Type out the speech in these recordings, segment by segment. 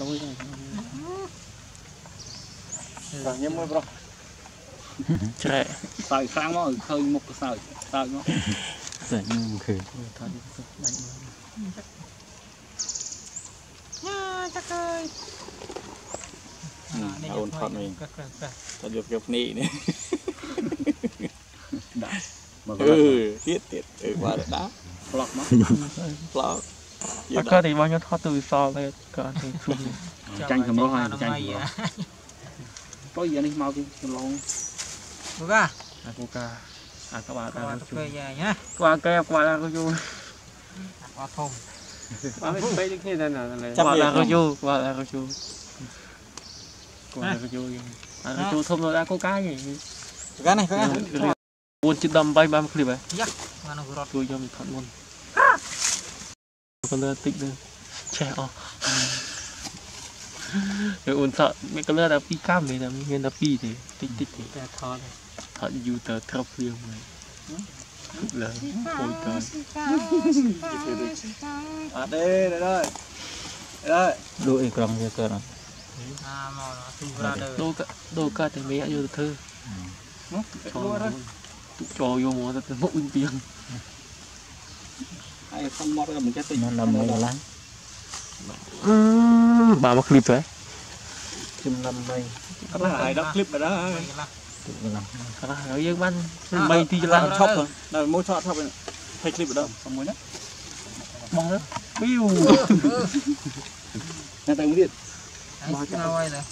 លុយដែរបាទញ៉ាំមួយប្រុសច្រែកសើចខ្លាំងមកឃើញមុខក៏សើចសើចមកតែខ្ញុំឃើញថតបាច់មកអូនថតវិញក្រាស់ក្រាស់តែយកយកភ្នែកនេះមកអឺទៀតទៀតអឺបាទដាក់ប្លុកមកប្លុក អត់ក៏ទីបងខ្ញុំថតទូវិសលទេក៏ទីឃុំចាញ់កម្រោះហើយចាញ់កម្រោះបើយានេះមកទីកន្លងគូកាគូកាអាក្បាលដល់ជួយណាក្បាលកែក្បាលដល់ជួយក្បាលធំអត់ទៅដូចគ្នាដែរណាចាំដល់ជួយក្បាលដល់ជួយក្បាលដល់ជួយអាជួយធំដល់ដល់គូកាយីគូកានេះគូកា4ជិត18បានឃ្លីបហ៎យ៉ាមកនោះរត់ជួយយកមិនថត់មុន កលឺតែ2កាំទេតែមានតែ2ទេតិចតិចទេតែថតថតយូរទៅត្រប់ព្រាមហើយលើអូយទៅអត់ទេដល់ដល់លក់អីក្រុងវាកើតអត់អាមកទូប្រា ហើយខ្ញុំមកមិនចេះទិញដល់មកដល់ឡាញបាទមកឃ្លីបទៅខ្ញុំដល់បីគាត់ថាឲ្យដល់ឃ្លីបដល់ហើយគាត់ថាឲ្យយើងបានបីទីចន្លោះឈប់ដល់មួយឆອດឈប់ឲ្យឃ្លីបដល់មួយណាបងទៅវីវតែទៅទៀតបងចាំហើយណា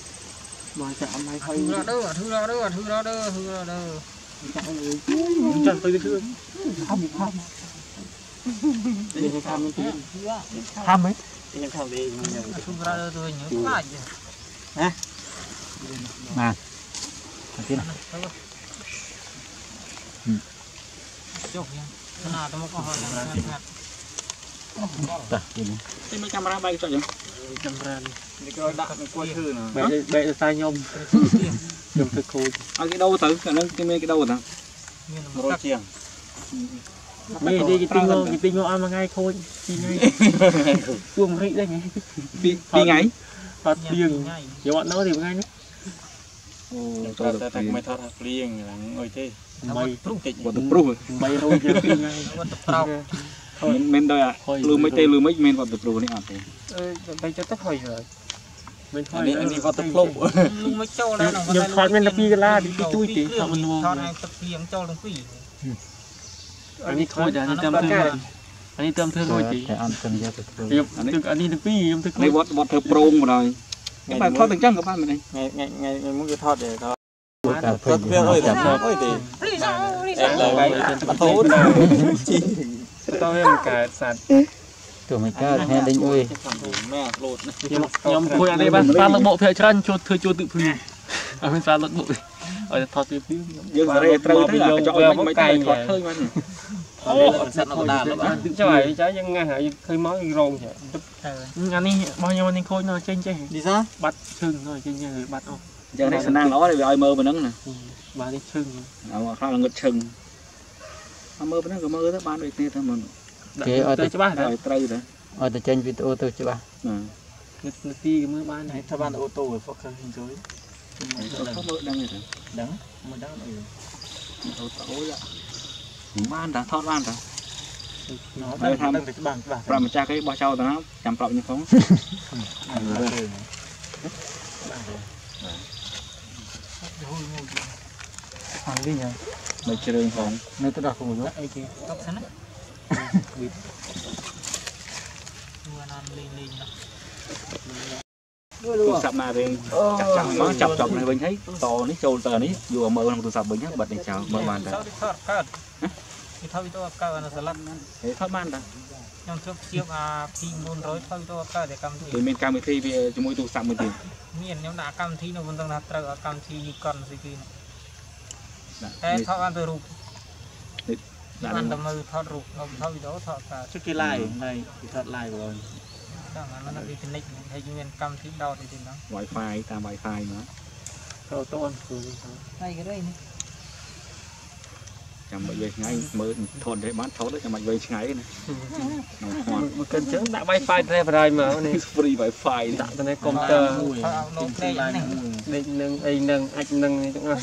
បងចាំអត់ហើយហើយធឺរដូវធឺរដូវធឺរដូវធឺរដូវចាំទៅធឺអត់មានខំ នេះខំហ៎ខ្ញុំខំទេខ្ញុំញ៉ាំធឺរត់ដើទៅញើខ្លាចមកអត់ទៀតចុះយ៉ាងណាទៅមកអស់ហើយខាត់តាយនេះទេមិនកាមេរ៉ាបែកចុចចឹងចាំរាននេះក៏ដាក់គួយឈឺណាបែកបែកតែខ្ញុំខ្ញុំទៅគូចឲ្យគេដោទៅអាហ្នឹងគេមានគេដោតាមានរយជាង នេះទីគេទិញមកគេទិញមកអស់មួយថ្ងៃខូចពីថ្ងៃជួមរិចដែរហ៎ពីពីថ្ងៃថតទៀងយកអត់នៅទីថ្ងៃនេះអូទៅតែតែមិនថតភ្លៀងហ្នឹងអុយទេបីព្រុសតិចវត្តព្រុស3រយជាងពីថ្ងៃវត្តប្រោកមិនមិនដោយលឺមិនទេលឺមិនមែនវត្តព្រុសនេះអត់ទេអឺបែកចិត្តទៅហើយហើយមិនថអាយនេះអានេះវត្តភ្លុកលុងមកចូលដល់ខ្ញុំថតមានតែ2កន្លះទីទួយទេថតមិនមកថតឲ្យទឹកភ្លៀងចូលទាំងពីរ អានេះខូចដែរនេះតាមធ្វើអានេះតាមធ្វើចូលរួចទេតែអត់ cần យកទៅធ្វើខ្ញុំទឹកអានេះទាំងពីរខ្ញុំទឹកនេះវត្តវត្តធ្វើប្រងបណ្ដោយតែថតទាំងចឹងក៏បានមែនទេថ្ងៃថ្ងៃថ្ងៃមុនគេថតទេថតតែភេទវាអុយតែចាប់អុយទេរីសរីសអេឡើយអត់ធូនជីតោះវាមិនកើតសัตว์ទោះមិនកើតហេដេញអុយម៉ែលោតខ្ញុំខ្ញុំគួយអានេះបានសារលឹកបុកភាកច្រើនចូលធ្វើចូលទឹកភ្លៀងអត់មានសារលឹកបុកទេ ឲ្យថតទឹកភ្លៀងយើងសារ៉េត្រូវទៅអាចកមិនមិនថតឃើញបានអូអត់សិតនៅកណ្ដាលទឹកចុះហើយចាយើងងាស់ហើយឃើញមកយើងរងចាអានេះរបស់ខ្ញុំនេះខូចនៅចេញចេះនេះសាបាត់ឈឹងនៅចេញចេះបាត់អស់ចឹងនេះសំណាងល្អទេវាឲ្យមើលប៉ុណ្ណឹងណាបាទនេះឈឹងអើខ្លះងឹតឈឹងអើមើលប៉ុណ្ណឹងក៏មើលទៅបានដូចគ្នាទៅមិនទៅច្បាស់តែឲ្យត្រូវទៅឲ្យតែចេញវីដេអូទៅច្បាស់ណានាទីមើលបានហើយថាបានអូតូ focus enjoy ទៅ មើលដឹងទេដឹងមិនដឹងអីអូអូបានតាថតបានតាដល់ថាដឹងតែច្បាស់ច្បាស់ប្រាប់ម្ចាស់គេបោះចោលទៅណាចាំប្រាប់ខ្ញុំផងអត់វិញនៅជ្រើងផងនៅទៅដល់គំយកអីគេទុកសិនណាមួយណាលេងលេងណា ទូរស័ព្ទណារឿងចាក់ចាំមកចាប់ចប់នេះវិញហើយតនេះចូលទៅនេះយកមើលក្នុងទូរស័ព្ទវិញបិទនេះចោលមើលបានតាថតកើតពីថតវីដេអូកើតអាស្លាប់ហេថតបានតាខ្ញុំជប់ជាបអា2400ថតវីដេអូកើតតែកម្មវិធីវាមានកម្មវិធីវាជាមួយទូរស័ព្ទមួយទៀតមានខ្ញុំដាក់កម្មវិធីនោះមិនដឹងថាត្រូវឲ្យកម្មវិធី Nikon ស្អីគេតែថតបានទៅរូបបានតែមើលថតរូបនៅថតវីដេអូថតកើតជិះគេ live live ថត live បង ដល់អានោះវា connect ហើយយើងមានកម្មវិធីដោតអីទៀតហ្នឹង Wi-Fi តាម Wi-Fi មកទៅតូនគឺហើយគេនេះចាំបាច់វៃឆ្ងាយមើលថតទេបានថតទេចាំបាច់វៃឆ្ងាយណាក្នុងខ្វាន់មកកិនចឹងដាក់ Wi-Fi ត្រេបរយមកនេះ free wifi ដាក់ទៅនៅកុំព្យូទ័រថតអោភ្លេងនេះដេកនឹងអីនឹងអាចនឹងនេះទាំងអស់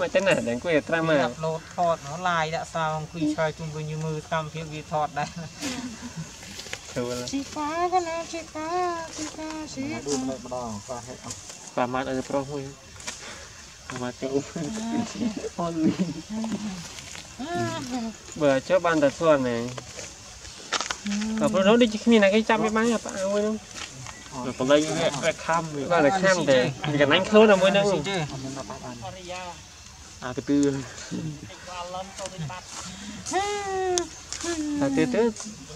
មកតែណាតែអង្គុយត្រាំមកអាប់ឡូតថតមកឡាយដាក់សារអង្គុយឆ្លើយជុំវិញមើលកម្មវិធីវាថតដែរ ស្រួលជីប៉ាកណាជីប៉ាជីប៉ាជីប៉ាម្ដងប៉ាហេអស់ប៉ាម៉ាត់អើប្រុសមួយមកទៅអត់លីបើចុះបានតែស្វាន់ណែក៏ប្រុសនោះដូចគ្មានគេចាប់វាបានប៉ាមួយនោះបលែងវាខំវាតែខំតែកណ្ដាញ់ខ្លួនតែមួយហ្នឹងទេអាទៅគឺអាឡំទៅបាត់ តែទៀតទៅ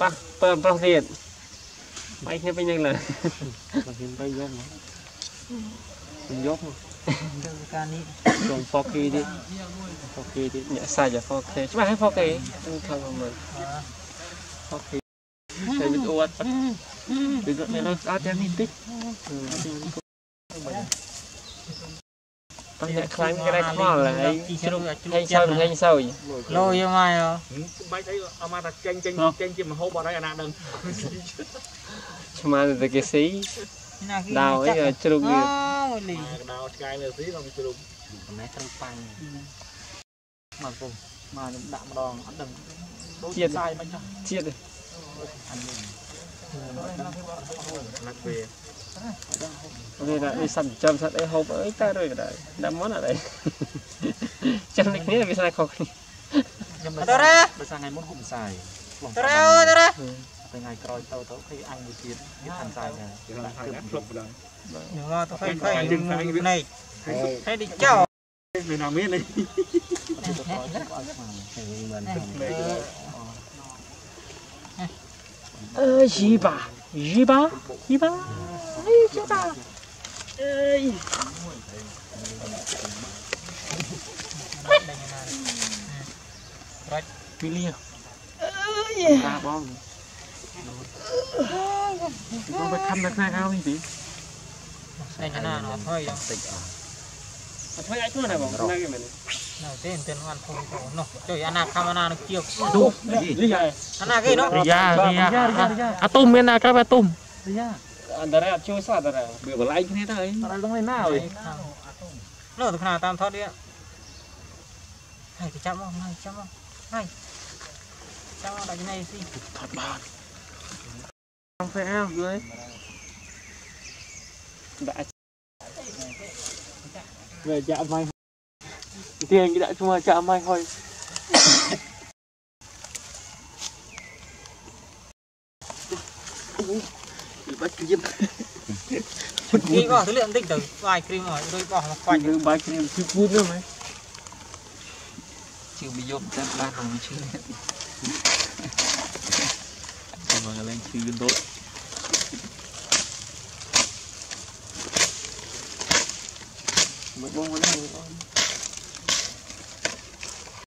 ប៉ះបើប្រុសទៀតបាយគ្នាពេញហ្នឹងឡើយបើហ៊ានទៅយកមកខ្ញុំយកមកទៅការនេះចូល 4K ទៀត 4K ទៀតញាក់សាច់ 4K ច្បាស់ហើយ 4K ទៅខាងមើល 4K តែវីដេអូអត់វីដេអូនេះអត់យ៉ាងនេះតិច តែអ្នកខ្លាំងគេដែរខ្វល់ហើយជ្រុំហើយសើនឹងសើយលោយកមកយោបាច់អីអត់មកថាចេញចេញចេញជាមហូបអត់ហើយអាណាដឹងឆ្មាទៅគេស៊ីណាគេដាវអីជ្រុំអូវាមួយលីកដោឆ្កែលើស៊ីដល់វាជ្រុំណែត្រូវប៉ាំងមកពុំមកខ្ញុំដាក់ម្ដងអត់ដឹងដូចសាយមិនចោះជាតិអញនេះណាក់វា នេះណាអីសំចំសាត់អីហូបអីតើរួយក៏ដែរដាក់មុនអត់អីចាំនេះគ្នាវាស្នេហ៍ខុសគ្នាតរ៉ាបើសាថ្ងៃមុនហូបមិនសាយតរ៉ាអូតរ៉ាថ្ងៃក្រោយទៅទៅឃើញអញមួយទៀតវាខាន់សាយដែរគឺភ្លុកម្ដងហ្នឹងទៅឃើញឃើញនេះនេះទៅចោលមានណាមាននេះអឺជីបា អាណាខំអាណានឹងជាវទូលីយ៉ាអាណាគេនោះរីយ៉ារីយ៉ាអាតុំមានណាក្រៅអាតុំរីយ៉ាអន្ត រជាតិជួយសាអន្តរជាតិវាបលែងគ្នាទៅអីអត់ដឹងឯណាអើយនោះទៅខាងតាមថតនេះហើយទៅចាប់មកហើយចាប់មកហើយចាប់មកដាក់នេះស៊ីថតបានបងហ្វេអើយយដាក់ វាចាក់ម៉ៃទៀងគេដាក់ឈ្មោះចាក់ម៉ៃហើយបាច់គៀបនេះបោះទៅលឿនបន្តិចទៅវាយគ្រីមឲ្យរួចបោះមកខ្វាច់